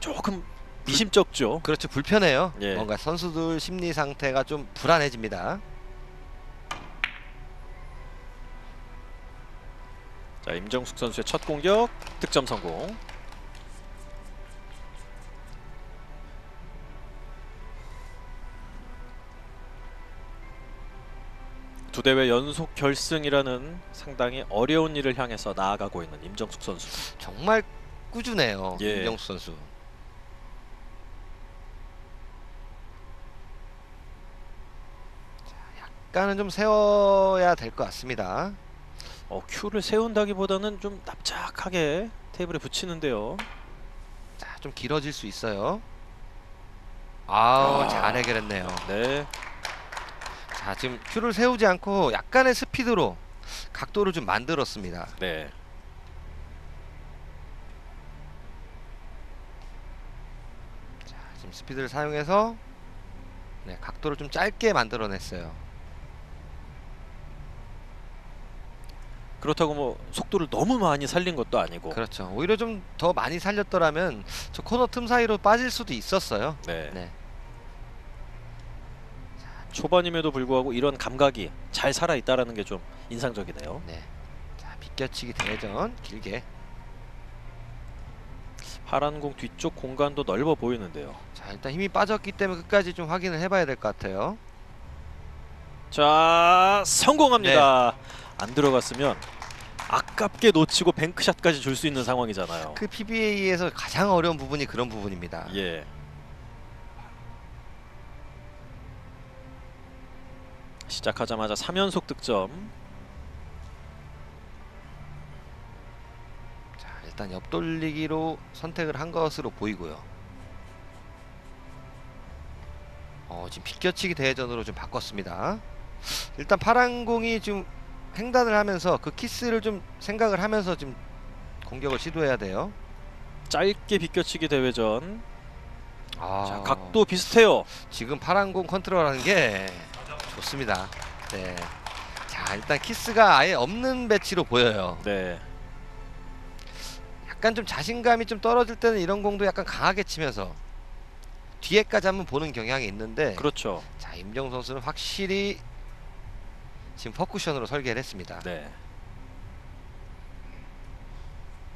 조금 미심쩍죠. 그렇죠 불편해요. 예. 뭔가 선수들 심리 상태가 좀 불안해집니다. 자 임정숙 선수의 첫 공격 득점 성공. 두 대회 연속 결승이라는 상당히 어려운 일을 향해서 나아가고 있는 임정숙 선수. 정말 꾸준해요. 예. 임정수 선수. 약간은 좀 세워야 될 것 같습니다. 어, 큐를 세운다기보다는 좀 납작하게 테이블에 붙이는데요. 자, 좀 길어질 수 있어요. 아우 아. 잘 해결했네요. 네. 자 지금 큐를 세우지 않고 약간의 스피드로 각도를 좀 만들었습니다. 네. 자 지금 스피드를 사용해서 네, 각도를 좀 짧게 만들어냈어요. 그렇다고 뭐 속도를 너무 많이 살린 것도 아니고. 그렇죠. 오히려 좀 더 많이 살렸더라면 저 코너 틈 사이로 빠질 수도 있었어요. 네. 네. 초반임에도 불구하고 이런 감각이 잘 살아 있다라는 게 좀 인상적이네요. 네. 자 비껴치기 대전 길게. 파란 공 뒤쪽 공간도 넓어 보이는데요. 자 일단 힘이 빠졌기 때문에 끝까지 좀 확인을 해봐야 될 것 같아요. 자, 성공합니다. 안 들어갔으면 아깝게 놓치고 뱅크샷까지 줄 수 있는 상황이잖아요. 그 PBA에서 가장 어려운 부분이 그런 부분입니다. 예. 시작하자마자 3연속 득점. 자 일단 옆돌리기로 선택을 한 것으로 보이고요. 어 지금 비껴치기 대전으로 좀 바꿨습니다. 일단 파란 공이 좀 횡단을 하면서 그 키스를 좀 생각을 하면서 좀 공격을 시도해야 돼요. 짧게 비껴치기 대회전. 아, 자, 각도 비슷해요. 지금 파란 공 컨트롤하는 게 좋습니다. 네. 자 일단 키스가 아예 없는 배치로 보여요. 네. 약간 좀 자신감이 좀 떨어질 때는 이런 공도 약간 강하게 치면서 뒤에까지 한번 보는 경향이 있는데 그렇죠. 자 임정 선수는 확실히 지금 퍼쿠션으로 설계를 했습니다. 네.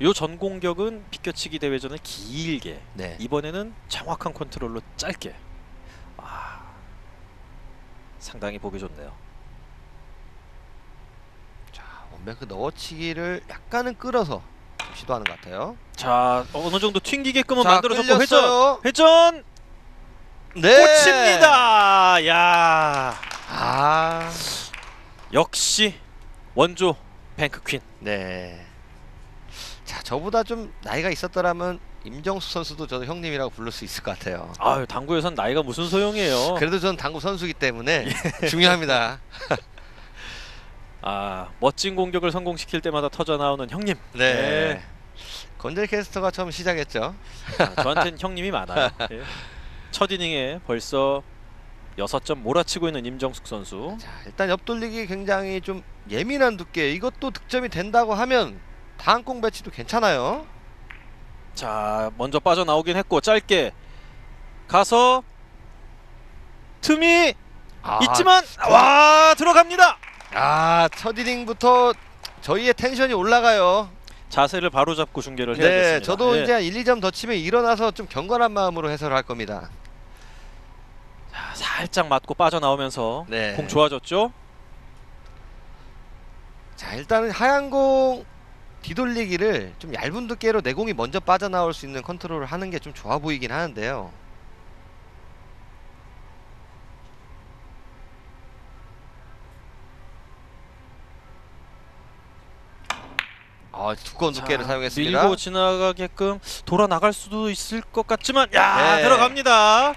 요 전 공격은 비껴치기 대회전을 길게 네. 이번에는 정확한 컨트롤로 짧게 아 상당히 보기 좋네요 자 원뱅크 넣어치기를 약간은 끌어서 좀 시도하는 것 같아요. 자 어느 정도 튕기게끔은 자, 만들어졌고 회전 끌렸어요. 회전 네. 꽂힙니다 야 아. 역시 원조 뱅크 퀸 네. 자 저보다 좀 나이가 있었더라면 임정수 선수도 저도 형님이라고 부를 수 있을 것 같아요. 아유 당구에선 나이가 무슨 소용이에요 그래도 전 당구 선수기 때문에 중요합니다. 아 멋진 공격을 성공시킬 때마다 터져 나오는 형님 네. 건젤 캐스터가 처음 시작했죠. 아, 저한테는 형님이 많아요 예. 첫 이닝에 벌써 6점 몰아치고 있는 임정숙 선수 자, 일단 옆돌리기 굉장히 좀 예민한 두께. 이것도 득점이 된다고 하면 다음 공 배치도 괜찮아요. 자 먼저 빠져나오긴 했고 짧게 가서 틈이 아, 있지만 와 들어갑니다 아, 첫 이닝부터 저희의 텐션이 올라가요. 자세를 바로 잡고 중계를 네, 해야겠습니다 저도 예. 이제 한 1, 2점 더 치면 일어나서 좀 경건한 마음으로 해설을 할 겁니다. 자, 살짝 맞고 빠져나오면서 네. 공 좋아졌죠 자, 일단은 하얀 공 뒤돌리기를 좀 얇은 두께로 내 공이 먼저 빠져나올 수 있는 컨트롤을 하는 게 좀 좋아 보이긴 하는데요. 아, 두꺼운 두께를 자, 사용했습니다. 밀고 지나가게끔 돌아 나갈 수도 있을 것 같지만 야 네. 들어갑니다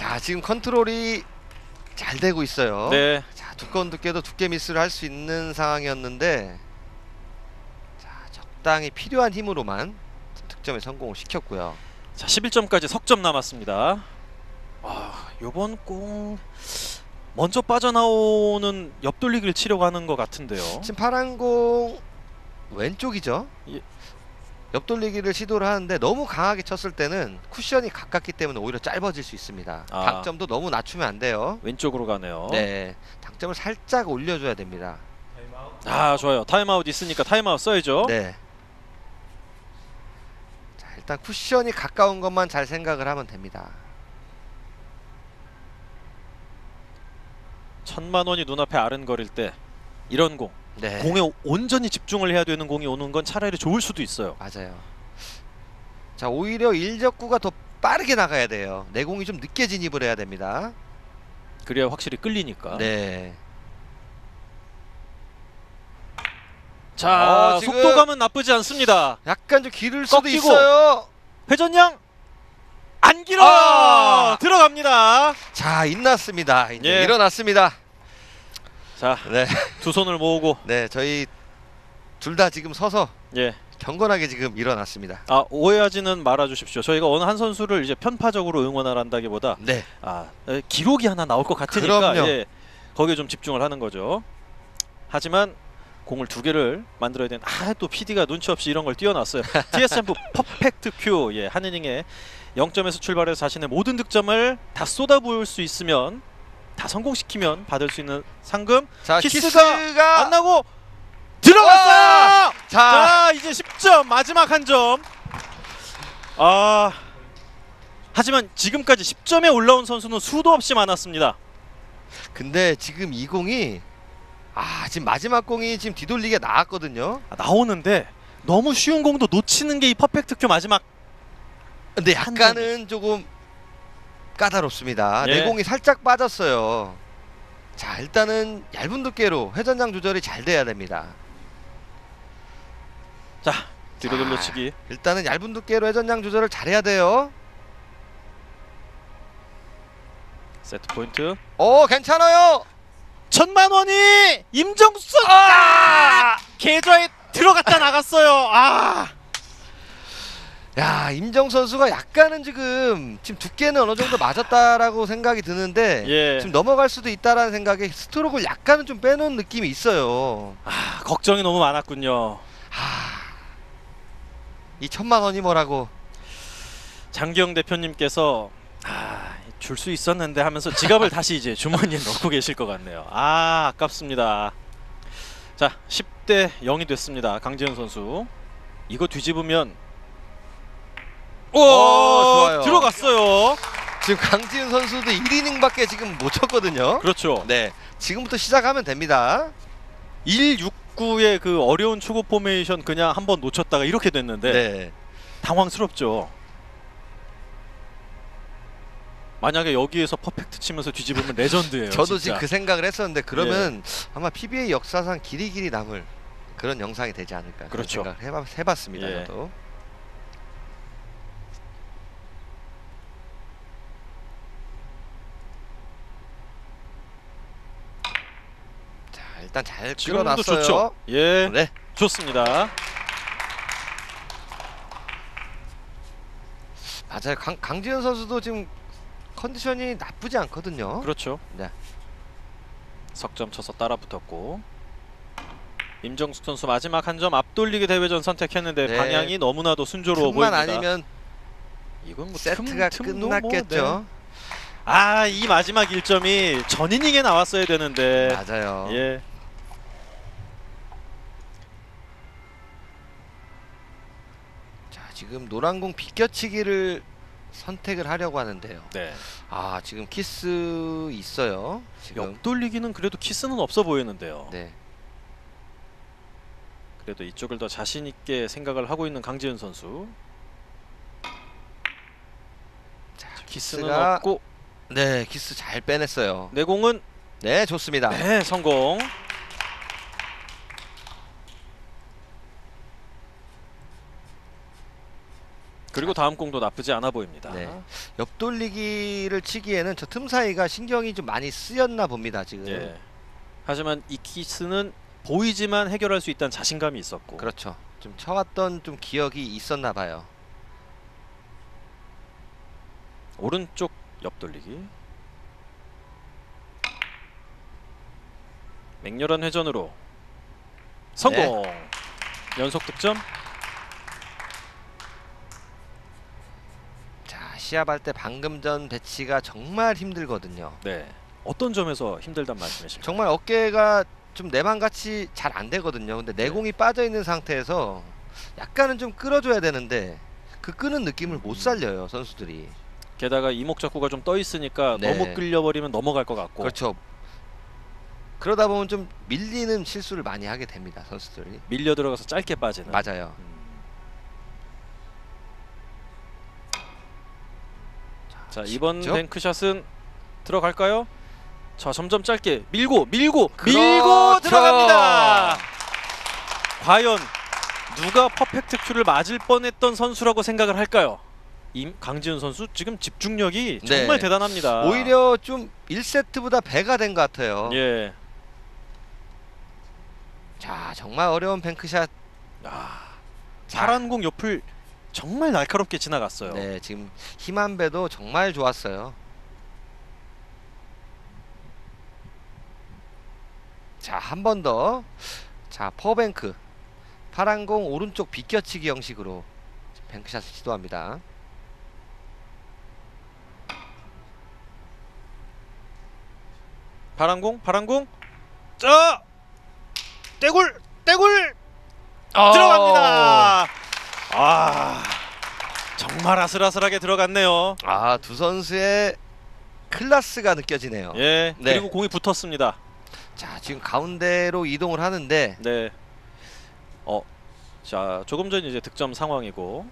자, 지금 컨트롤이 잘 되고 있어요. 네 자, 두꺼운 두께도 두께 미스를 할 수 있는 상황이었는데 자, 적당히 필요한 힘으로만 득점에 성공을 시켰고요. 자 11점까지 석점 남았습니다. 아 요번 공 먼저 빠져나오는 옆돌리기를 치려고 하는 것 같은데요. 지금 파란 공 왼쪽이죠? 옆돌리기를 시도를 하는데 너무 강하게 쳤을 때는 쿠션이 가깝기 때문에 오히려 짧아질 수 있습니다. 아. 당점도 너무 낮추면 안 돼요. 왼쪽으로 가네요. 네, 당점을 살짝 올려줘야 됩니다. 아 좋아요. 타임아웃 있으니까 타임아웃 써야죠. 네. 자, 일단 쿠션이 가까운 것만 잘 생각을 하면 됩니다. 천만 원이 눈앞에 아른거릴 때 이런 공 네, 공에 온전히 집중을 해야 되는 공이 오는 건 차라리 좋을 수도 있어요. 맞아요. 자, 오히려 일적구가 더 빠르게 나가야 돼요. 내공이 좀 늦게 진입을 해야 됩니다. 그래야 확실히 끌리니까. 네. 자 어, 지금- 속도감은 나쁘지 않습니다. 약간 좀 기를 수도 꺾이고. 있어요. 회전량 안 길어 아! 들어갑니다. 자, 일났습니다. 이제 예. 일어났습니다. 자 네. 두 손을 모으고 네, 저희 둘 다 지금 서서 예. 경건하게 지금 일어났습니다. 아 오해하지는 말아 주십시오. 저희가 어느 한 선수를 이제 편파적으로 응원하란다기보다 네. 아 에, 기록이 하나 나올 것 같으니까 그럼요. 예, 거기에 좀 집중을 하는 거죠. 하지만 공을 두 개를 만들어야 되는 아또 PD가 눈치 없이 이런 걸 띄워놨어요. TSM perfect cue 예, 한 이닝에 0점에서 출발해서 자신의 모든 득점을 다 쏟아부을 수 있으면 다 성공시키면 받을 수 있는 상금 자, 키스가 키스가, 안 나고 들어갔어요. 자, 자 이제 10점 마지막 한 점. 아 하지만 지금까지 10점에 올라온 선수는 수도 없이 많았습니다. 근데 지금 이 공이 아, 지금 마지막 공이 지금 뒤돌리기 나왔거든요. 아, 나오는데 너무 쉬운 공도 놓치는 게 이 퍼펙트 큐 마지막. 근데 한 약간은 조금 까다롭습니다. 예. 내공이 살짝 빠졌어요. 자, 일단은 얇은 두께로 회전량 조절이 잘 돼야 됩니다. 자 뒤로 자. 돌려치기. 일단은 얇은 두께로 회전량 조절을 잘해야 돼요. 세트 포인트. 어, 괜찮아요. 천만 원이 임정수 아! 계좌에 들어갔다 나갔어요. 아 야, 임정 선수가 약간은 지금 지금 두께는 어느 정도 맞았다라고 생각이 드는데 예. 지금 넘어갈 수도 있다라는 생각에 스트로크를 약간은 좀 빼놓은 느낌이 있어요. 아, 걱정이 너무 많았군요. 하... 이 천만 원이 뭐라고? 장기영 대표님께서 아, 줄 수 있었는데 하면서 지갑을 다시 이제 주머니에 넣고 계실 것 같네요. 아 아깝습니다. 자 10대 0이 됐습니다. 강재현 선수 이거 뒤집으면 오 좋아요. 들어갔어요. 지금 강지은 선수도 1이닝밖에 지금 못 쳤거든요. 그렇죠. 네, 지금부터 시작하면 됩니다. 169의 그 어려운 초구 포메이션 그냥 한 번 놓쳤다가 이렇게 됐는데 네, 당황스럽죠. 만약에 여기에서 perfect 치면서 뒤집으면 레전드예요. 저도 진짜. 지금 그 생각을 했었는데 그러면 아마 PBA 역사상 길이 길이 남을 그런 영상이 되지 않을까 그렇죠. 생각을 해봤, 해봤습니다. 예. 저도. 자, 일단 잘 지금도 끌어놨어요. 좋죠. 예, 네. 좋습니다. 맞아요. 강, 강지현 선수도 지금 컨디션이 나쁘지 않거든요. 그렇죠. 네. 석점 쳐서 따라 붙었고 임정숙 선수 마지막 한 점 앞돌리기 대회전 선택했는데 네. 방향이 너무나도 순조로워 틈만 보입니다. 아니면 이건 뭐 세트가 틈, 틈도 끝났겠죠. 뭐, 네. 아, 이 마지막 1점이 전 이닝에 나왔어야 되는데. 맞아요. 예. 자, 지금 노란공 비껴치기를 선택을 하려고 하는데요. 네. 아, 지금 키스 있어요. 지금. 옆돌리기는 그래도 키스는 없어 보이는데요. 네. 그래도 이쪽을 더 자신 있게 생각을 하고 있는 강지은 선수. 자, 키스는 키스가 없고 네, 키스 잘 빼냈어요. 내공은 네, 좋습니다. 네, 성공. 그리고 다음 공도 나쁘지 않아 보입니다. 네. 옆돌리기를 치기에는 저 틈 사이가 신경이 좀 많이 쓰였나 봅니다, 지금. 예. 하지만 이 키스는 보이지만 해결할 수 있다는 자신감이 있었고 그렇죠. 좀 쳐왔던 좀 기억이 있었나 봐요. 오른쪽 옆돌리기 맹렬한 회전으로 성공 연속 득점 시합할 때 방금 전 배치가 정말 힘들거든요. 네. 어떤 점에서 힘들단 말씀이십니까? 정말 어깨가 좀 내방같이 잘 안 되거든요. 근데 네. 내공이 빠져 있는 상태에서 약간은 좀 끌어줘야 되는데 그 끄는 느낌을 못 살려요 선수들이. 게다가 이목적구가 좀 떠 있으니까 네. 너무 끌려버리면 넘어갈 것 같고. 그렇죠. 그러다 보면 좀 밀리는 실수를 많이 하게 됩니다 선수들이. 밀려 들어가서 짧게 빠지는. 맞아요. 음. 자 이번 직접? 뱅크샷은 들어갈까요? 자 점점 짧게 밀고 밀고 밀고 그렇죠. 들어갑니다. 과연 누가 퍼펙트 큐를 맞을 뻔했던 선수라고 생각을 할까요? 임 강지훈 선수 지금 집중력이 네. 정말 대단합니다. 오히려 좀 1세트보다 배가 된 것 같아요. 예. 자 정말 어려운 뱅크샷. 아, 파란 공 옆을 정말 날카롭게 지나갔어요. 네 지금 힘한 배도 정말 좋았어요. 자 한 번 더. 자 퍼뱅크 파란 공 오른쪽 비껴치기 형식으로 뱅크샷을 시도합니다. 파란 공, 파란 공. 자, 떼굴, 떼굴 들어갑니다. 아, 정말 아슬아슬하게 들어갔네요. 아 두 선수의 클라스가 느껴지네요. 예, 네. 그리고 공이 붙었습니다. 자 지금 가운데로 이동을 하는데 네. 어, 자 조금 전 이제 득점 상황이고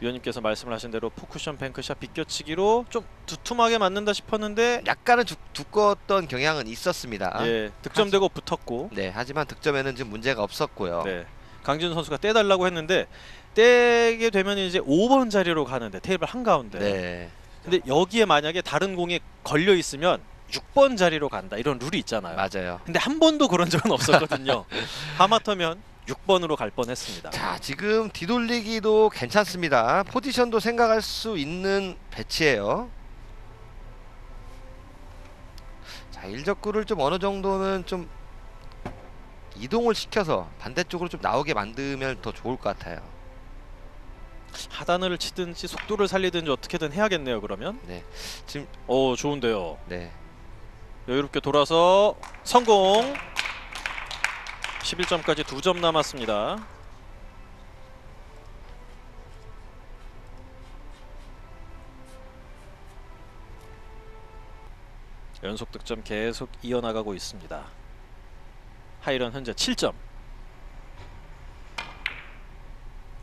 위원님께서 말씀을 하신 대로 four 쿠션 뱅크샷 비껴치기로 좀 두툼하게 맞는다 싶었는데 약간은 두, 두꺼웠던 경향은 있었습니다. 예, 득점되고 붙었고 네 하지만 득점에는 좀 문제가 없었고요. 네. 강진우 선수가 떼달라고 했는데 떼게 되면 이제 5번 자리로 가는데 테이블 한 가운데. 네. 근데 여기에 만약에 다른 공이 걸려 있으면 6번 자리로 간다 이런 룰이 있잖아요. 맞아요. 근데 한 번도 그런 적은 없었거든요. 하마터면 6번으로 갈 뻔했습니다. 자 지금 뒤돌리기도 괜찮습니다. 포지션도 생각할 수 있는 배치예요. 자 일적구를 좀 어느 정도는 좀 이동을 시켜서 반대쪽으로 좀 나오게 만들면 더 좋을 것 같아요. 하단을 치든지 속도를 살리든지 어떻게든 해야겠네요. 그러면. 네 지금 오 좋은데요. 네 여유롭게 돌아서 성공. 11점까지 2점 남았습니다. 연속 득점 계속 이어나가고 있습니다. 하이런 현재 7점.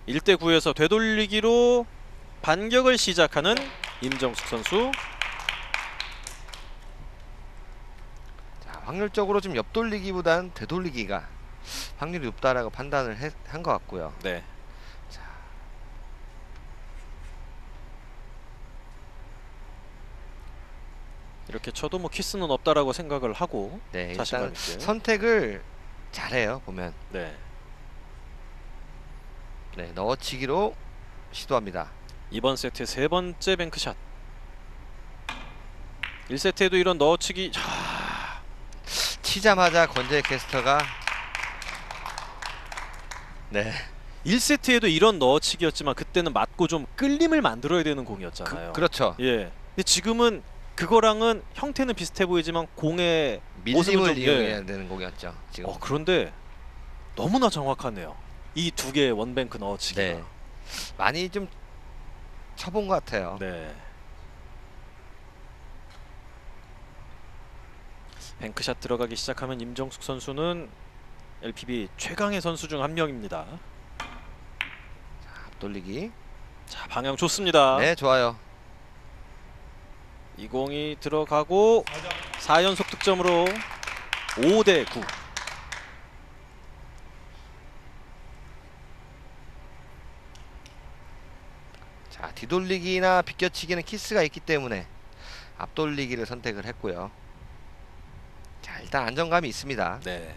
1대 9에서 되돌리기로 반격을 시작하는 임정숙 선수. 자, 확률적으로 좀 옆돌리기보단 되돌리기가 확률이 높다라고 판단을 한 것 같고요. 네. 자. 이렇게 쳐도 뭐 키스는 없다라고 생각을 하고 네, 일단. 선택을 잘해요 보면. 네. 네, 넣어치기로 시도합니다. 이번 세트의 세 번째 뱅크샷. 1세트에도 이런 넣어치기 자, 치자마자 권재 캐스터가 네, 1세트에도 이런 넣어치기였지만 그때는 맞고 좀 끌림을 만들어야 되는 그, 공이었잖아요. 그 렇죠. 예. 근데 지금은 그거랑은 형태는 비슷해 보이지만 공의 밀림을 좀, 예. 이용해야 되는 공이었죠. 지금. 어 그런데 너무나 정확하네요. 이 두 개의 원뱅크 넣어치기가. 네, 많이 좀 쳐본 것 같아요. 네. 뱅크샷 들어가기 시작하면 임정숙 선수는 LPB 최강의 선수 중 한 명입니다. 앞돌리기. 자 방향 좋습니다. 네, 좋아요. 이 공이 들어가고 4연속 득점으로 5 대 9. 자, 뒤돌리기나 비껴치기는 키스가 있기 때문에 앞돌리기를 선택을 했고요. 자, 일단 안정감이 있습니다. 네.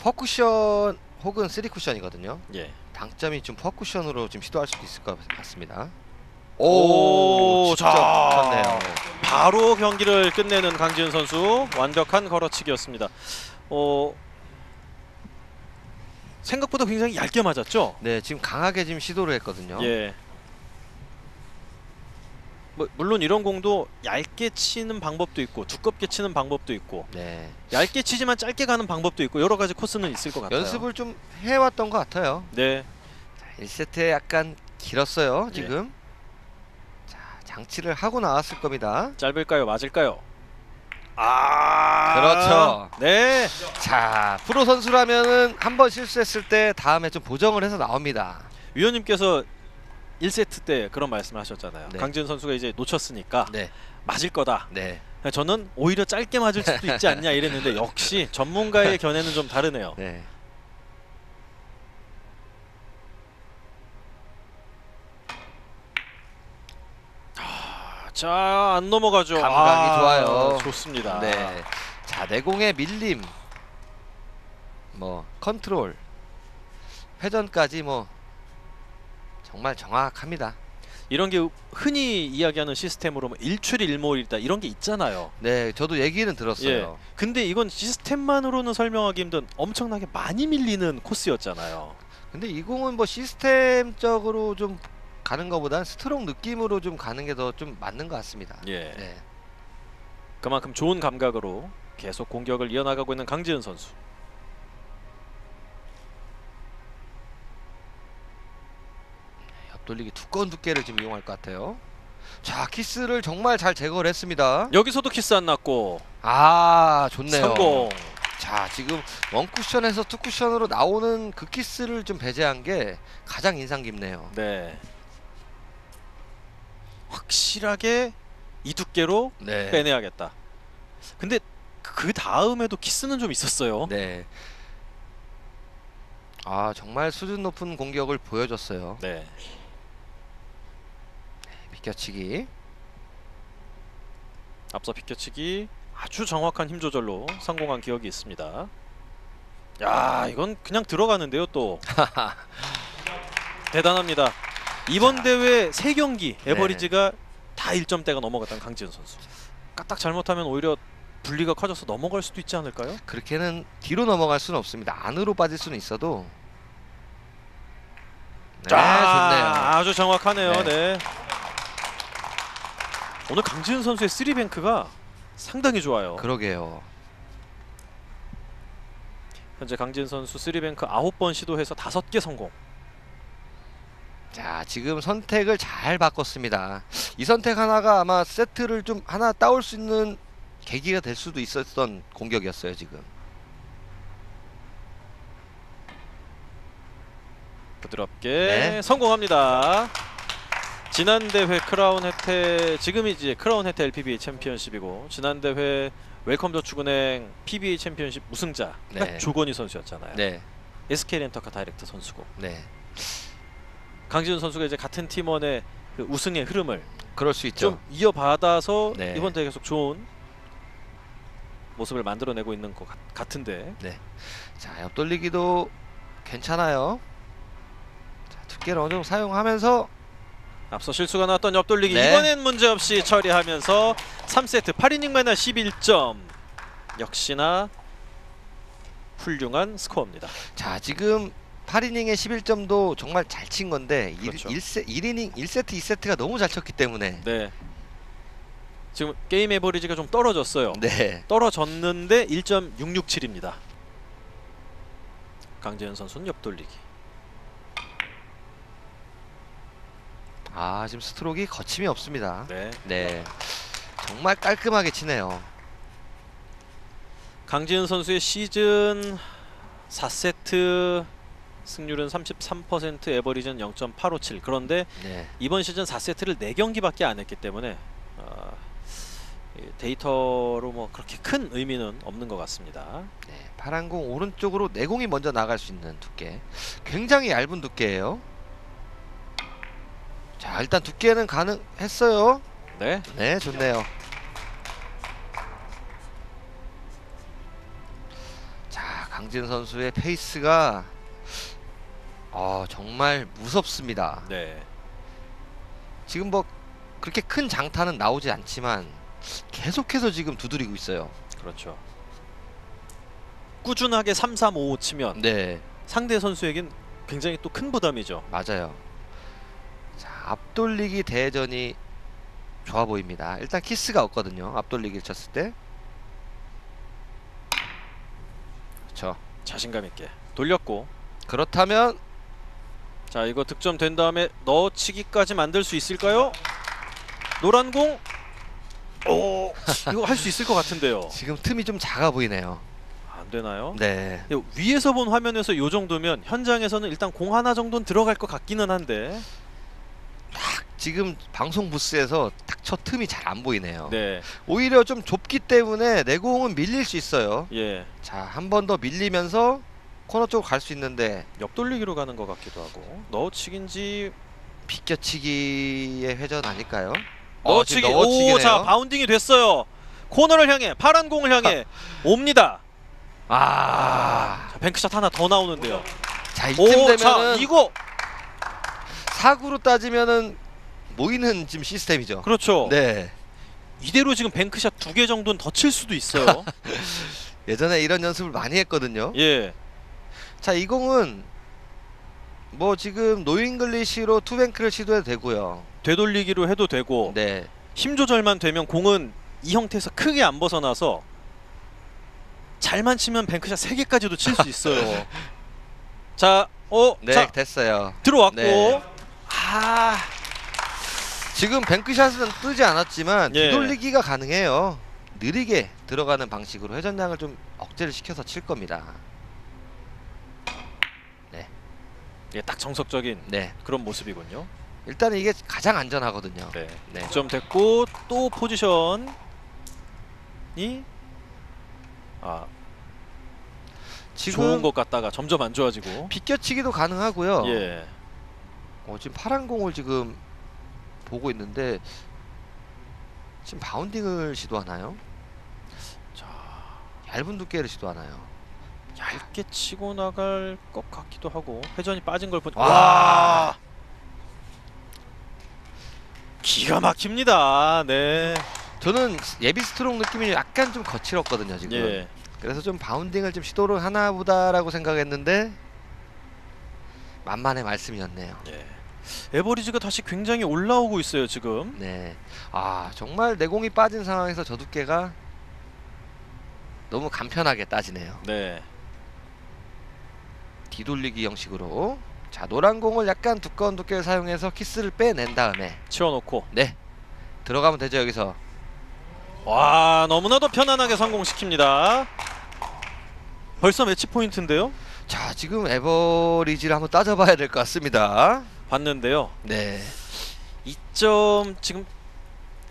four 쿠션 혹은 three 쿠션이거든요. 예. 당점이 좀 four 쿠션으로 좀 시도할 수도 있을 것 같습니다. 오, 진짜 자. 좋네요. 바로 경기를 끝내는 강지은 선수 완벽한 걸어치기였습니다. 어 생각보다 굉장히 얇게 맞았죠. 네, 지금 강하게 지금 시도를 했거든요. 예. 뭐 물론 이런 공도 얇게 치는 방법도 있고 두껍게 치는 방법도 있고 네. 얇게 치지만 짧게 가는 방법도 있고 여러 가지 코스는 있을 것 같아요. 연습을 좀 해왔던 것 같아요. 네. 1세트에 약간 길었어요, 예. 지금. 자, 장치를 하고 나왔을 겁니다. 짧을까요? 맞을까요? 아 그렇죠. 네. 자, 프로 선수라면은 한 번 실수했을 때 다음에 좀 보정을 해서 나옵니다. 위원님께서 1세트 때 그런 말씀을 하셨잖아요. 네. 강지은 선수가 이제 놓쳤으니까 네. 맞을 거다. 네. 저는 오히려 짧게 맞을 수도 있지 않냐 이랬는데 역시 전문가의 견해는 좀 다르네요. 네. 자, 안 넘어가죠. 감각이 아, 좋아요. 좋습니다. 네. 자, 내공의 밀림. 뭐 컨트롤. 회전까지 뭐 정말 정확합니다. 이런 게 흔히 이야기하는 시스템으로 뭐 일출이 일몰이다 이런 게 있잖아요. 네, 저도 얘기는 들었어요. 근데 이건 시스템만으로는 설명하기 힘든 엄청나게 많이 밀리는 코스였잖아요. 근데 이 공은 뭐 시스템적으로 좀 가는 것보다는 strong 느낌으로 좀 가는 게 더 좀 맞는 것 같습니다. 예. 네. 그만큼 좋은 감각으로 계속 공격을 이어나가고 있는 강지은 선수. 옆돌리기 두꺼운 두께를 지금 이용할 것 같아요. 자, 키스를 정말 잘 제거를 했습니다. 여기서도 키스 안 났고 아, 좋네요. 성공. 자, 지금 one 쿠션에서 two 쿠션으로 나오는 그 키스를 좀 배제한 게 가장 인상 깊네요. 네. 확실하게 이 두께로 네. 빼내야겠다. 근데 그 다음에도 키스는 좀 있었어요. 네. 아, 정말 수준 높은 공격을 보여줬어요. 네. 비껴치기. 앞서 비켜치기 아주 정확한 힘 조절로 성공한 기억이 있습니다. 야, 이건 그냥 들어가는데요, 또. 대단합니다. 이번 자. 대회 세 경기 네. 에버리지가 다 1점대가 넘어갔던 강지은 선수. 까딱 잘못하면 오히려 분리가 커져서 넘어갈 수도 있지 않을까요? 그렇게는 뒤로 넘어갈 수는 없습니다. 안으로 빠질 수는 있어도. 네, 좋네요. 아주 정확하네요. 네. 네. 오늘 강지은 선수의 쓰리뱅크가 상당히 좋아요. 그러게요. 현재 강지은 선수 쓰리뱅크 9번 시도해서 5개 성공. 자, 지금 선택을 잘 바꿨습니다. 이 선택 하나가 아마 세트를 좀 하나 따올 수 있는 계기가 될 수도 있었던 공격이었어요, 지금. 부드럽게 네. 성공합니다. 지난 대회 크라운 해태 지금 이제 크라운 해태 LPBA 챔피언십이고 지난 대회 웰컴 저축은행 PBA 챔피언십 우승자 딱 네. 조건휘 선수였잖아요. 네. SK 렌터카 다이렉트 선수고 네. 강지은 선수가 이제 같은 팀원의 그 우승의 흐름을 그럴 수 있죠. 좀 이어받아서 네. 이번 대회 계속 좋은 모습을 만들어내고 있는 것 같, 같은데 자, 옆돌리기도 괜찮아요. 자, 두께를 어느 정도 사용하면서 앞서 실수가 나왔던 옆돌리기 네. 이번엔 문제없이 처리하면서 3세트 8이닝 만에 11점 역시나 훌륭한 스코어입니다. 자, 지금 8이닝에 11점도 정말 잘 친 건데 그렇죠. 1, 세 1이닝 1세트 2세트가 너무 잘 쳤기 때문에 네. 지금 게임 에버리지가 좀 떨어졌어요. 네. 떨어졌는데 1.667입니다. 강재현 선수는 옆돌리기. 아, 지금 스트로크가 거침이 없습니다. 네. 네. 정말 깔끔하게 치네요. 강지은 선수의 시즌 4세트 승률은 33% 에버리지는 0.857 그런데 네. 이번 시즌 4세트를 4경기밖에 안 했기 때문에 어, 이 데이터로 뭐 그렇게 큰 의미는 없는 것 같습니다. 네. 파란 공 오른쪽으로 내공이 먼저 나갈 수 있는 두께. 굉장히 얇은 두께예요. 자, 일단 두께는 가능했어요. 네. 네, 좋네요. 자, 강진 선수의 페이스가 어, 정말 무섭습니다. 네. 지금 뭐 그렇게 큰 장타는 나오지 않지만 계속해서 지금 두드리고 있어요. 그렇죠. 꾸준하게 3, 3, 5 치면 네. 상대 선수에겐 굉장히 또 큰 부담이죠. 맞아요. 자, 앞돌리기 대전이 좋아 보입니다. 일단 키스가 없거든요. 앞돌리기를 쳤을 때. 그렇죠. 자신감 있게 돌렸고 그렇다면 자 이거 득점 된 다음에 넣어치기까지 만들 수 있을까요? 노란 공. 오 이거 할 수 있을 것 같은데요. 지금 틈이 좀 작아 보이네요. 안 되나요? 네. 위에서 본 화면에서 이 정도면 현장에서는 일단 공 하나 정도는 들어갈 것 같기는 한데. 지금 방송 부스에서 딱 첫 틈이 잘 안 보이네요. 네, 오히려 좀 좁기 때문에 내공은 밀릴 수 있어요. 예, 자, 한 번 더 밀리면서 코너 쪽으로 갈 수 있는데 옆돌리기로 가는 것 같기도 하고 넣어치기인지 비껴치기의 회전 아닐까요? 넣어치기. 지금 넣어치기네요. 오, 자 bounding이 됐어요. 코너를 향해 파란 공을 향해 옵니다. 아, 자, 뱅크샷 하나 더 나오는데요. 자 이쯤 되면은 이거 사구로 따지면은 모이는 지금 시스템이죠. 그렇죠. 네. 이대로 지금 뱅크샷 두 개 정도는 더 칠 수도 있어요. 예전에 이런 연습을 많이 했거든요. 예, 자, 이 공은 뭐 지금 no English로 two bank를 시도해도 되고요. 되돌리기로 해도 되고 네. 힘 조절만 되면 공은 이 형태에서 크게 안 벗어나서 잘만 치면 bank shot 세 개까지도 칠 수 있어요. 자, 어, 네, 자 됐어요. 들어왔고, 네. 아, 지금 bank shot은 뜨지 않았지만 예. 뒤돌리기가 가능해요. 느리게 들어가는 방식으로 회전량을 좀 억제를 시켜서 칠 겁니다. 예, 딱 정석적인 네. 그런 모습이군요. 일단 이게 가장 안전하거든요. 네, 네. 득점 됐고 또 포지션이 아 지금 좋은 것 같다가 점점 안 좋아지고. 비껴치기도 가능하고요. 예, 어, 지금 파란 공을 지금 보고 있는데 지금 바운딩을 시도하나요? 자 얇은 두께를 시도하나요? 얇게 치고 나갈 것 같기도 하고 회전이 빠진 걸 보니 와. 와 기가 막힙니다. 네, 저는 예비 스트로크 느낌이 약간 좀 거칠었거든요 지금. 예, 그래서 좀 bounding을 좀 시도를 하나 보다라고 생각했는데 만만의 말씀이었네요. 예. 애버리지가 다시 굉장히 올라오고 있어요 지금. 네. 아 정말 내공이 빠진 상황에서 저 두께가 너무 간편하게 따지네요. 네, 뒤돌리기 형식으로. 자 노란 공을 약간 두꺼운 두께를 사용해서 키스를 빼낸 다음에 치워놓고 네 들어가면 되죠 여기서. 와 너무나도 편안하게 성공시킵니다. 벌써 매치 포인트인데요. 자 지금 에버리지를 한번 따져봐야 될 것 같습니다. 봤는데요. 네. 2점 지금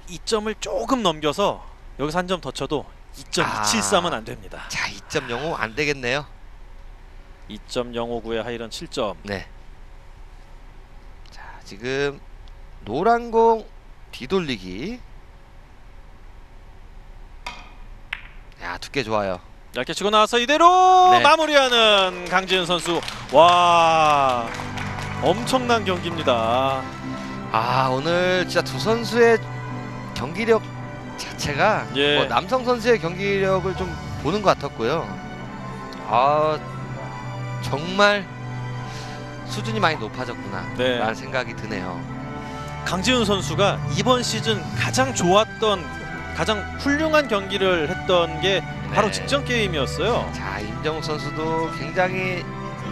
2점을 조금 넘겨서 여기서 한 점 더 쳐도 2.273은 안 됩니다. 자 2.05 안 되겠네요. 2.059의 하이런 7점. 네. 자 지금 노란 공 뒤돌리기. 야 두께 좋아요. 얇게 치고 나와서 이대로 네. 마무리하는 강지은 선수. 와 엄청난 경기입니다. 아 오늘 진짜 두 선수의 경기력 자체가 예. 뭐 남성 선수의 경기력을 좀 보는 것 같았고요. 아 정말 수준이 많이 높아졌구나 네. 라는 생각이 드네요. 강지은 선수가 이번 시즌 가장 좋았던 가장 훌륭한 경기를 했던 게 바로 네. 직전 게임이었어요. 자 임정욱 선수도 굉장히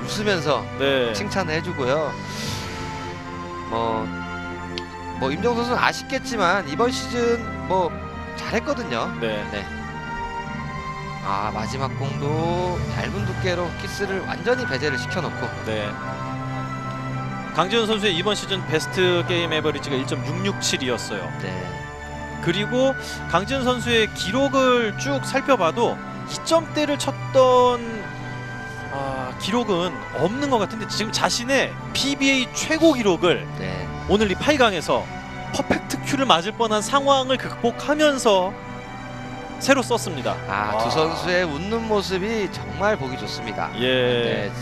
웃으면서 네. 칭찬을 해주고요. 뭐, 뭐 임정욱 선수는 아쉽겠지만 이번 시즌 뭐 잘했거든요. 네. 아 마지막 공도 얇은 두께로 키스를 완전히 배제를 시켜놓고 네. 강지은 선수의 이번 시즌 베스트 게임 에버리지가 1.667이었어요. 네. 그리고 강지은 선수의 기록을 쭉 살펴봐도 2점대를 쳤던 아, 기록은 없는 것 같은데 지금 자신의 PBA 최고 기록을 네. 오늘 이 8강에서 퍼펙트 큐를 맞을 뻔한 상황을 극복하면서 새로 썼습니다. 아 와. 두 선수의 웃는 모습이 정말 보기 좋습니다. 예. 네,